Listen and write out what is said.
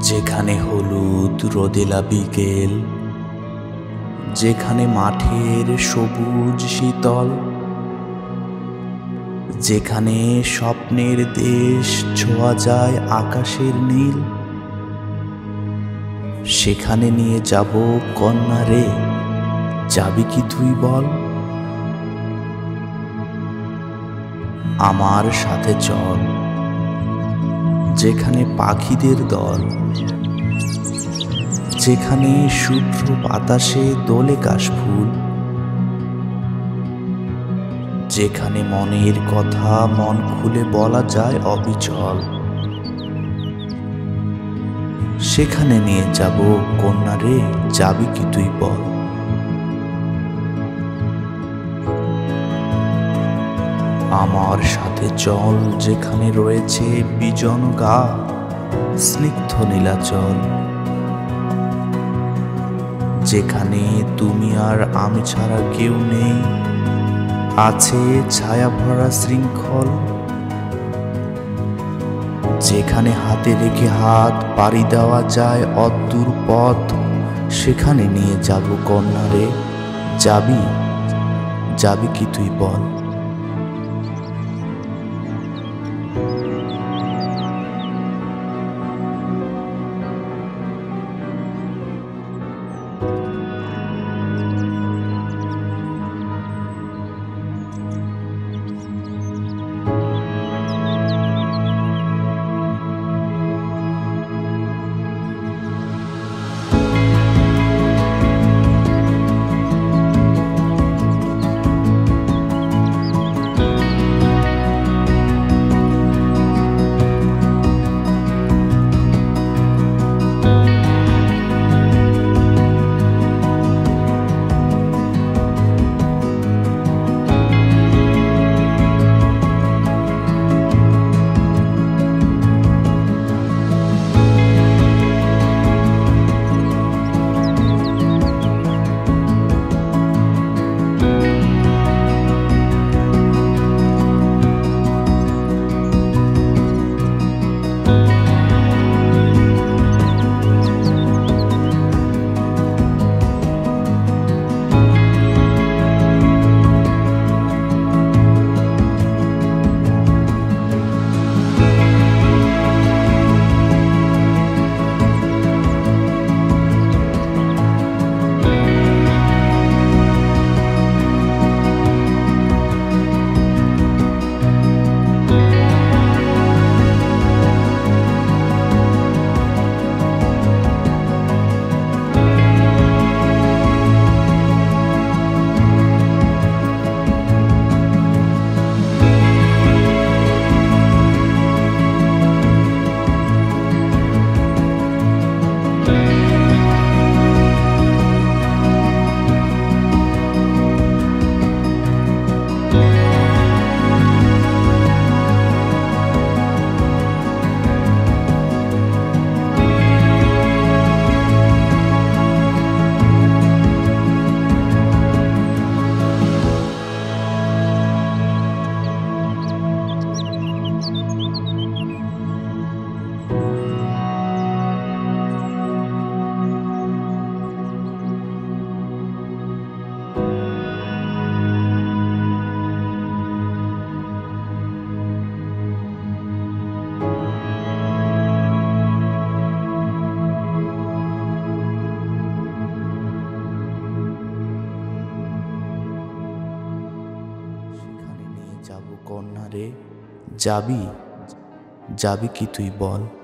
যেখানে হলুদ রোদেলা বিকেল, যেখানে মাঠের সবুজ শীতল, যেখানে স্বপ্নের দেশ ছোঁয়া যায় আকাশের নীল, সেখানে নিয়ে যাব কন্যা রে, যাবি কি তুই বল? আমার সাথে চল, যেখানে পাখিদের দল যেখানে শুভ্র বাতাসে দোলে কাশফুল যেখানে মনের কথা মন খুলে বলা যায় অবিচল। সেখানে নিয়ে যাব কন্যা রে, যাবি কি তুই বল। আমার সাথে চল, যেখানে রয়েছে বিজন গা, স্নিগ্ধ নীলাচল। যেখানে তুমি আর আমি ছাড়া কেউ নেই। আছে ছায়া ভরা শৃঙ্খল। যেখানে হাতে রেখে হাত পাড়ি দেওয়া যায় অদূর পথ, সেখানে নিয়ে যাব কন্যারে যাবি? যাবি কি তুই বল? যাব কন্যা রে। যাবি? যাবি কি তুই বল।